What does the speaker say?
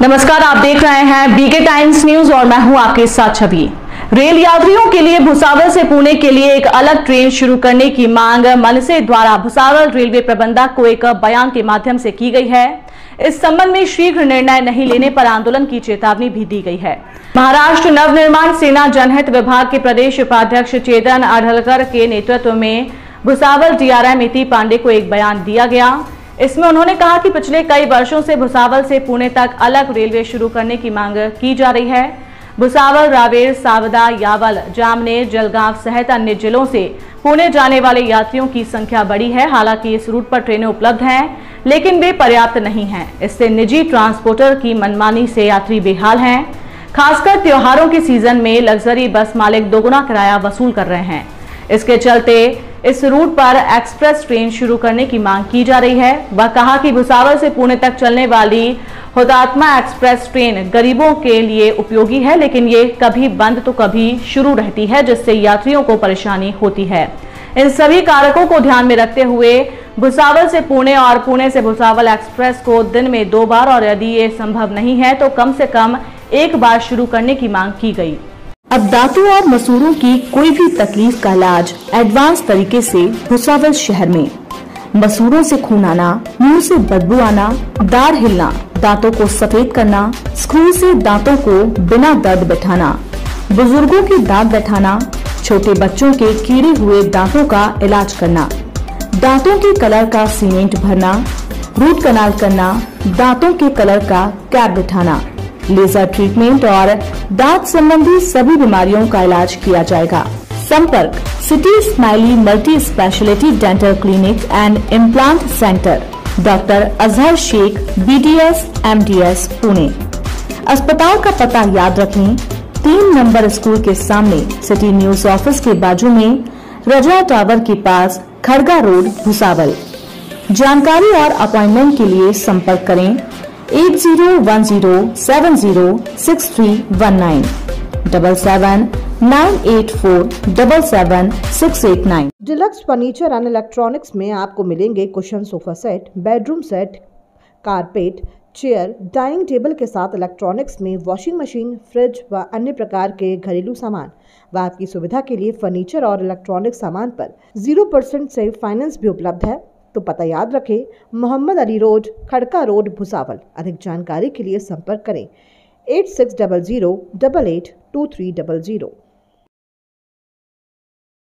नमस्कार, आप देख रहे हैं बीके टाइम्स न्यूज़ और मैं हूँ आपके साथ छवि। रेल यात्रियों के लिए भुसावल से पुणे के लिए एक अलग ट्रेन शुरू करने की मांग मनसे द्वारा भुसावल रेलवे प्रबंधक को एक बयान के माध्यम से की गई है। इस संबंध में शीघ्र निर्णय नहीं लेने पर आंदोलन की चेतावनी भी दी गई है। महाराष्ट्र नवनिर्माण सेना जनहित विभाग के प्रदेश उपाध्यक्ष चेतन अढ़लकर के नेतृत्व में भुसावल डीआरएम इति पांडे को एक बयान दिया गया। इसमें उन्होंने कहा कि पिछले कई वर्षों से भुसावल से पुणे तक अलग रेलवे शुरू करने की मांग की जा रही है। भुसावल, रावेर, सावदा, यावल, जामनेर, जलगांव सहित अन्य जिलों से पुणे जाने वाले यात्रियों की संख्या बड़ी है। हालाँकि इस रूट पर ट्रेनें उपलब्ध हैं, लेकिन वे पर्याप्त नहीं हैं। इससे निजी ट्रांसपोर्टर की मनमानी से यात्री बेहाल हैं। खासकर त्योहारों के सीज़न में लग्जरी बस मालिक दोगुना किराया वसूल कर रहे हैं। इसके चलते इस रूट पर एक्सप्रेस ट्रेन शुरू करने की मांग की जा रही है। वह कहा कि भुसावल से पुणे तक चलने वाली हुतात्मा एक्सप्रेस ट्रेन गरीबों के लिए उपयोगी है, लेकिन ये कभी बंद तो कभी शुरू रहती है, जिससे यात्रियों को परेशानी होती है। इन सभी कारकों को ध्यान में रखते हुए भुसावल से पुणे और पुणे से भुसावल एक्सप्रेस को दिन में दो बार और यदि ये संभव नहीं है तो कम से कम एक बार शुरू करने की मांग की गई। अब दांतों और मसूरों की कोई भी तकलीफ़ का इलाज एडवांस तरीके से भुसावल शहर में। मसूरों से खून आना, मुँह से बदबू आना, दाढ़ हिलना, दांतों को सफ़ेद करना स्क्रू से दांतों को बिना दर्द बैठाना, बुज़ुर्गों के दांत बैठाना, छोटे बच्चों के कीड़े हुए दांतों का इलाज करना, दांतों के कलर का सीमेंट भरना, रूट कनाल करना, दांतों के कलर का कैप बिठाना। लेजर ट्रीटमेंट और दांत संबंधी सभी बीमारियों का इलाज किया जाएगा। संपर्क city smiley multi speciality dental clinic and implant centre, doctor Azhar Shaikh BDS MDS Pune. अस्पताल का पता याद रखें, तीन नंबर स्कूल के सामने सिटी न्यूज़ ऑफ़िस के बाजू में रजा टावर के पास खड़गा रोड, भुसावल। जानकारी और अपॉइंटमेंट के लिए संपर्क करें। Eight zero one zero seven zero six three one nine double seven nine eight four double seven six eight nine deluxe furniture and electronics में आपको मिलेंगे cushion sofa set bedroom set carpet chair dining table के साथ electronics में washing machine fridge व अन्य प्रकार के घरेलू सामान। व आपकी सुविधा के लिए फर्नीचर और इलेक्ट्रॉनिक सामान पर ज़ीरो परसेंट से फाइनेंस भी उपलब्ध है। तो पता याद रखें, मोहम्मद अली रोड, खड़का रोड, भुसावल। अधिक जानकारी के लिए संपर्क करें, eight six double zero double eight two three double zero.